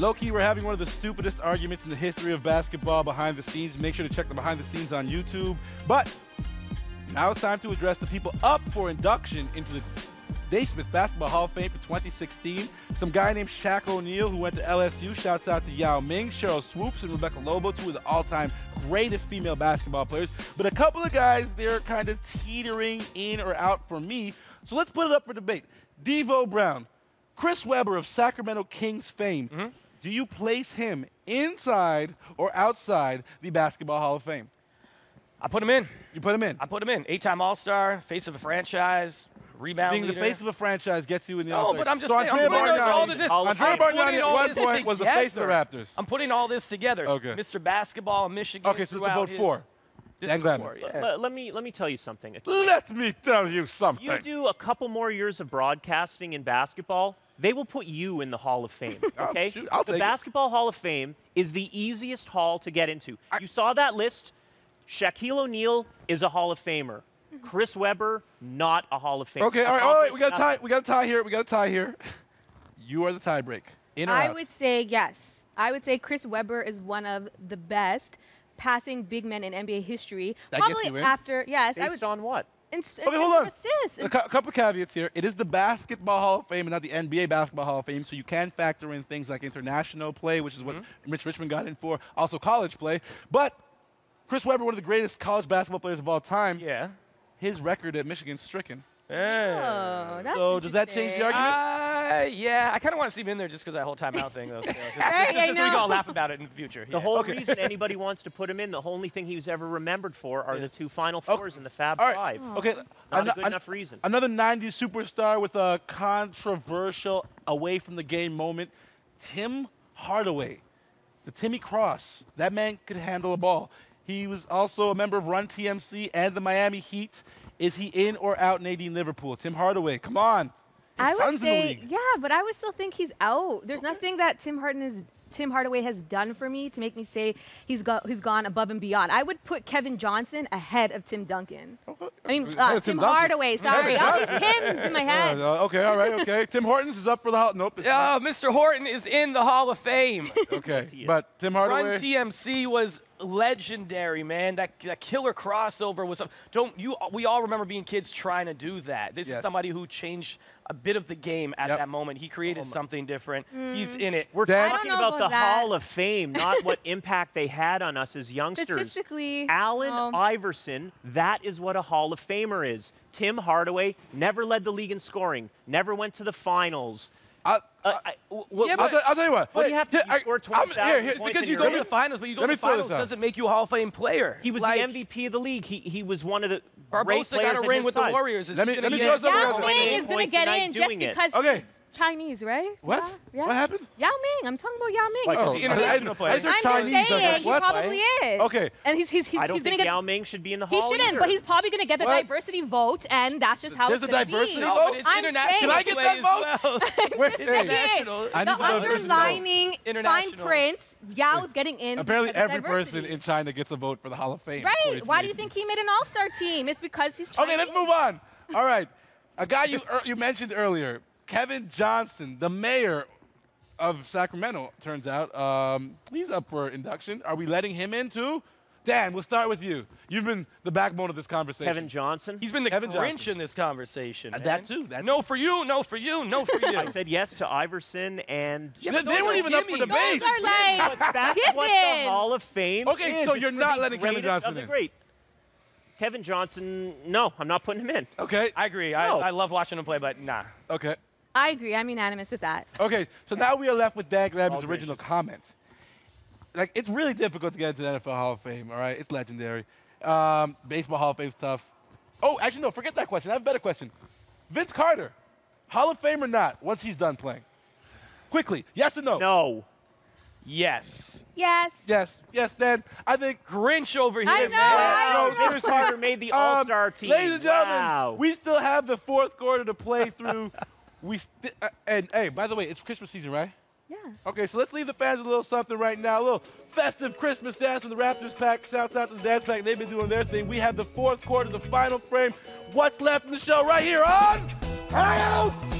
Low key, we're having one of the stupidest arguments in the history of basketball behind the scenes. Make sure to check the behind the scenes on YouTube. But now it's time to address the people up for induction into the Naismith Basketball Hall of Fame for 2016. Some guy named Shaq O'Neal who went to LSU. Shouts out to Yao Ming, Sheryl Swoopes, and Rebecca Lobo, two of the all-time greatest female basketball players. But a couple of guys, they're kind of teetering in or out for me. So let's put it up for debate. Devo Brown, Chris Webber of Sacramento Kings fame. Mm -hmm. Do you place him inside or outside the Basketball Hall of Fame? I put him in. You put him in? I put him in. Eight-time All-Star, face of a franchise, rebound Being leader. the face of a franchise gets you in the No, but I'm just so saying, Andrea I'm putting all this. Andrea Bargnani at one point was the face of the Raptors. I'm putting all this together. Okay. Mr. Basketball, Michigan. Okay, so it's a vote four. Dan Four, yeah. let, let, me let me tell you something. Let me tell you something. You do a couple more years of broadcasting in basketball, they will put you in the Hall of Fame. Oh, okay, oh, I'll the take Basketball it. Hall of Fame is the easiest hall to get into. I, you saw that list. Shaquille O'Neal is a Hall of Famer. Mm-hmm. Chris Webber, not a Hall of Famer. Okay, all right, all right, we got a tie. We got a tie here. We got a tie here. You are the tiebreak. In or I out? would say yes. I would say Chris Webber is one of the best passing big men in NBA history. That Probably gets you in? after yes. Based I would, on what? Inst- okay, hold on. Assists. A, cu couple of caveats here. It is the Basketball Hall of Fame and not the NBA Basketball Hall of Fame, so you can factor in things like international play, which is what mm -hmm. Mitch Richmond got in for, also college play. But Chris Webber, one of the greatest college basketball players of all time. Yeah his record at Michigan stricken. Oh, that's so does that change the argument? Uh, Uh, yeah, I kind of want to see him in there just because that whole timeout thing, though. So just, right, just, yeah, just so we can all laugh about it in the future. The yeah. whole okay. reason anybody wants to put him in, the only thing he was ever remembered for are yes. the two Final Fours in the Fab right. Five. Oh. Okay, not a good enough reason. Another '90s superstar with a controversial away from the game moment, Tim Hardaway, the Timmy Cross. That man could handle a ball. He was also a member of Run TMC and the Miami Heat. Is he in or out Nadine Liverpool? Tim Hardaway, come on. His I would say, in the league. yeah, but I would still think he's out. There's okay. nothing that Tim Harden is Tim Hardaway has done for me to make me say he's got he's gone above and beyond. I would put Kevin Johnson ahead of Tim Duncan. I mean, uh, Tim, Tim Hardaway. Sorry, all these Tims in my head. Uh, okay, all right, okay. Tim Hortons is up for the Hall. Nope. Yeah, Mr. Horton is in the Hall of Fame. okay, but Tim Hardaway. Run TMC was legendary, man. That, that killer crossover was. Don't you? We all remember being kids trying to do that. This yes. is somebody who changed a bit of the game at yep. that moment. He created oh something different. Mm. He's in it. We're Dan? talking about, about, the that. Hall of Fame, not what impact they had on us as youngsters. Statistically, Allen um, Iverson, that is what a Hall of Famer is. Tim Hardaway never led the league in scoring, never went to the finals. I, uh, I, what, yeah, I'll, I'll, tell you what. What do you have to do? Score 20,000 It's because you go to the finals, but you go to the finals doesn't make you a Hall of Fame player. He was like, the MVP of the league. He, he was one of the Barbosa great players got a ring with size. the Warriors. Is let me, let me Yao Ming is going to get in just because okay. Chinese, right? What? Yeah. What happened? Yao Ming. I'm talking about Yao Ming. Like, oh, he's international player. I, I, I'm just Chinese. saying, he what? probably is. Okay. And he's he's he's, I don't he's think gonna get, Yao Ming should be in the Hall He shouldn't, either. but he's probably going to get the What? diversity vote, and that's just how There's it's a diversity be. vote? No, it's I'm international saying- Can I get that as vote? well. Wait, It's hey. international. I The need the diversity underlining fine International. print, Yao's getting in. Apparently, every person in China gets a vote for the Hall of Fame. Right. Why do you think he made an all-star team? It's because he's Chinese. Okay, let's move on. All right. A guy you, er, you mentioned earlier, Kevin Johnson, the mayor of Sacramento, turns out. Um, he's up for induction. Are we letting him in too? Dan, we'll start with you. You've been the backbone of this conversation. Kevin Johnson. He's been the Kevin Grinch Johnson. in this conversation. Uh, that too, that no for you, no for you, no for you. I said yes to Iverson and. They, but they those weren't are even up for gimmies. debate. Those are like But that's what the. Hall of Fame Okay, is. so you're for not letting Kevin Johnson in. great. Kevin Johnson, no, I'm not putting him in. Okay. I agree. No. I, I love watching him play, but nah. Okay. I agree. I'm unanimous with that. Okay. So now we are left with Dan Glavin's original comment. Like, it's really difficult to get into the NFL Hall of Fame, all right? It's legendary. Um, baseball Hall of Fame's tough. Oh, actually, no, forget that question. I have a better question. Vince Carter, Hall of Fame or not, once he's done playing? Quickly, yes or no? No. Yes. Yes. Yes, yes, Dan. I think Grinch over here, I know, man. I No, know. seriously. Carter made the Um, All-Star team. Ladies and gentlemen, Wow. we still have the fourth quarter to play through. we sti- uh, and hey, by the way, it's Christmas season, right? Yeah. Okay, so let's leave the fans a little something right now. A little festive Christmas dance from the Raptors pack. Shouts out to the dance pack. They've been doing their thing. We have the fourth quarter, the final frame. What's left in the show right here on Hangouts?